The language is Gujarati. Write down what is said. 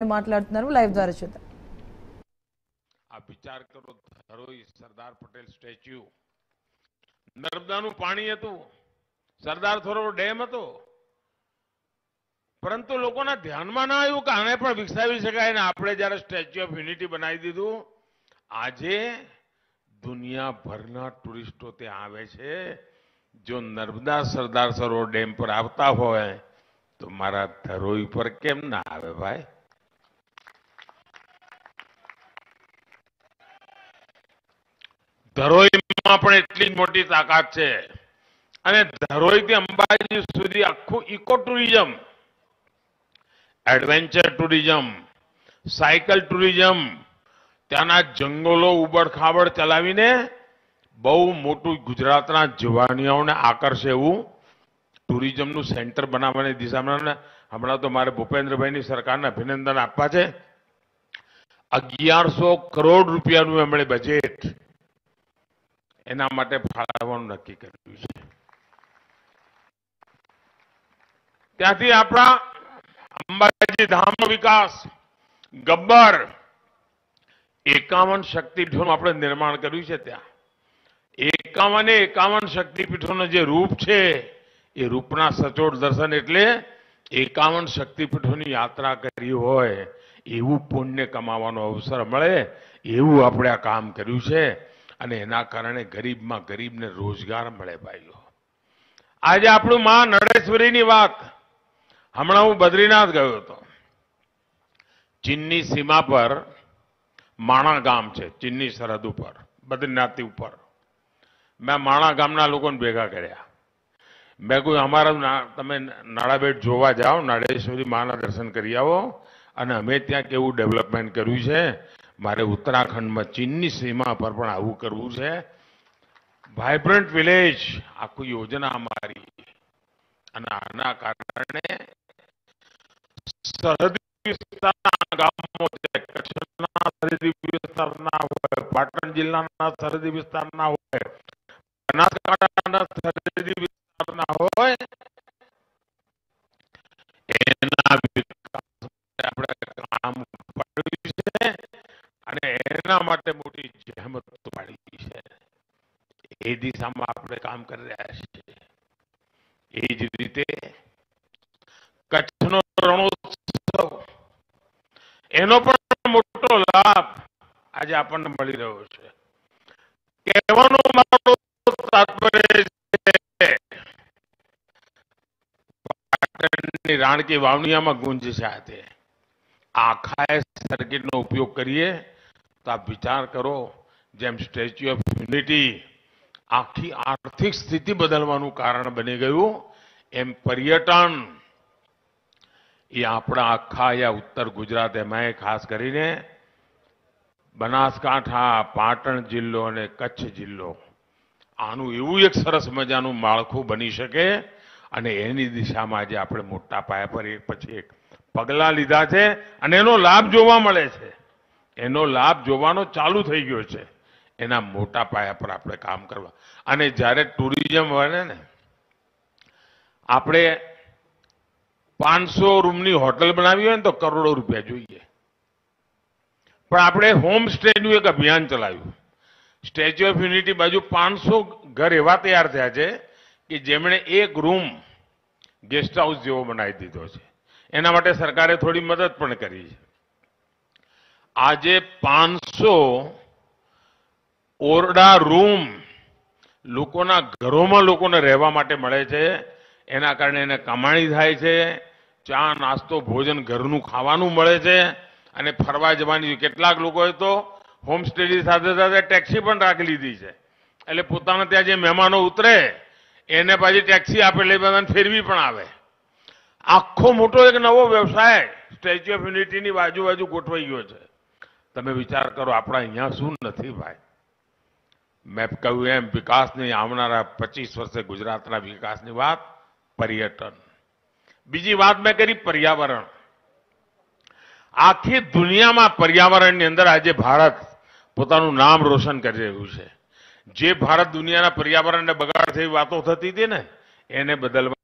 మాట్లాడుతున్నారు లైవ్ ద్వారా చూద్దాం આ વિચાર કરો ધરોઈ સરદાર પટેલ સ્ટેચ્યુ નર્મદાનું પાણી હતું સરદાર સરોવર ડેમ હતો પરંતુ લોકોના ધ્યાનમાં ના આવ્યું કે આને પણ વિકસાવી શકાય ને આપણે જયારે સ્ટેચ્યુ ઓફ યુનિટી બનાવી દીધું આજે દુનિયાભરના ટુરિસ્ટો ત્યાં આવે છે જો નર્મદા સરદાર સરોવર ડેમ પર આવતા હોય તો મારા ધરોઈ પર કેમ ના આવે ભાઈ ધરોઈમાં પણ એટલી જ મોટી તાકાત છે. અને ધરોઈથી અંબાજી સુધી આખું eco tourism adventure tourism, cycle tourism, ત્યાંના જંગલો ઉબડ ચલાવીને બહુ મોટું ગુજરાતના જવાનિયાઓને આકર્ષે એવું ટુરિઝમનું સેન્ટર બનાવવાની દિશામાં હમણાં તો મારે ભૂપેન્દ્રભાઈની સરકારને અભિનંદન આપવા છે. અગિયારસો કરોડ રૂપિયાનું એમણે બજેટ એના માટે ફાળવવાનું નક્કી કર્યું છે. ત્યાંથી આપણા અંબાજી ધામનો વિકાસ, ગબ્બર, એકાવન શક્તિપીઠોનું આપણે નિર્માણ કર્યું છે ત્યાં. એકાવને એકાવન શક્તિપીઠોનો જે રૂપ છે, એ રૂપના સચોટ દર્શન એટલે એકાવન શક્તિપીઠોની યાત્રા કરી હોય, એવું પુણ્ય કમાવાનો અવસર મળે, એવું આપણે આ કામ કર્યું છે. અને એના કારણે ગરીબમાં ગરીબને રોજગાર મળે ભાઈઓ આજે આપણું માં નળેશ્વરીની વાત. હમણાં હું બદ્રીનાથ ગયો હતો. ચીનની સીમા પર, માણા ગામ છે, ચીનની સરહદ ઉપર, બદ્રીનાથની ઉપર. મેં માણા ગામના લોકોને ભેગા કર્યા. મેં કોઈ અમારા તમે નાળાબેટ જોવા જાઓ, નાળેશ્વરી માના દર્શન કરી આવો અને અમે ત્યાં કેવું ડેવલપમેન્ટ કર્યું છે મારે ઉત્તરાખંડમાં ચીનની સીમા પર પણ આવું કરવું છે. વાયબ્રન્ટ વિલેજ આખું યોજના અમારી અને આના કારણે સરહદી વિસ્તારના ગામો કચ્છના સરહદી વિસ્તારના હોય, પાટણ જિલ્લાના સરહદી વિસ્તારના હોય, બનાસકાંઠાના સરહદી એ દિશામાં આપણે કામ કરી રહ્યા છીએ. એ જ રીતે કચ્છનો રણોત્સવ, એનો પણ મોટો લાભ આજે આપણને મળી રહ્યો છે. કહેવાનો મારો છે, પાટણની રાણકી વાવણીયામાં ગુંજ સાથે આખા સર્કિટનો ઉપયોગ કરીએ તો આપ વિચાર કરો, જેમ સ્ટેચ્યુ ઓફ યુનિટી આખી આર્થિક સ્થિતિ બદલવાનું કારણ બની ગયું. એમ પર્યટન એ આપણા આખા યા ઉત્તર ગુજરાત એમાંય ખાસ કરીને બનાસકાંઠા, પાટણ જિલ્લો અને કચ્છ જિલ્લો. આનું એવું એક સરસ મજાનું માળખું બની શકે અને એની દિશામાં આજે આપણે મોટા પાયા પર એક પછી એક પગલાં લીધા છે અને એનો લાભ જોવા મળે છે. એનો લાભ જોવાનો ચાલુ થઈ ગયો છે. એના મોટા પાયા પર આપણે કામ કરવા. અને જ્યારે ટુરિઝમ બને ને, આપણે પાંચસો રૂમની હોટલ બનાવી હોય ને તો કરોડો રૂપિયા જોઈએ. પણ આપણે હોમ સ્ટેનું એક અભિયાન ચલાવ્યું. સ્ટેચ્યુ ઓફ યુનિટી બાજુ પાંચસો ઘર એવા તૈયાર થયા છે કે જેમણે એક રૂમ ગેસ્ટ હાઉસ જેવો બનાવી દીધો છે. એના માટે સરકારે થોડી મદદ પણ કરી છે. આજે પાંચસો ઓરડા રૂમ લોકોના ઘરોમાં લોકોને રહેવા માટે મળે છે. એના કારણે એને કમાણી થાય છે. ચા, નાસ્તો, ભોજન ઘરનું ખાવાનું મળે છે. અને ફરવા જવાની કેટલાક લોકોએ તો હોમ સ્ટેની સાથે સાથે ટેક્સી પણ રાખી લીધી છે. એટલે પોતાના ત્યાં જે મહેમાનો ઉતરે, એને પાછી ટેક્સી આપેલી બધાને ફેરવી પણ આવે. આખો મોટો એક નવો વ્યવસાય સ્ટેચ્યુ ઓફ યુનિટીની બાજુ બાજુ ગોઠવાઈ ગયો છે. તમે વિચાર કરો, આપણા અહીંયા શું નથી ભાઈ? મેં કહ્યું એમ, વિકાસની આવનારા પચીસ વર્ષે ગુજરાતના વિકાસની વાત પર્યટન. બીજી વાત મેં કરી પર્યાવરણ. આખી દુનિયામાં પર્યાવરણની અંદર આજે ભારત પોતાનું નામ રોશન કરી રહ્યું છે. જે ભારત દુનિયાના પર્યાવરણને બગાડ થઈ વાતો થતી હતી ને, એને બદલવા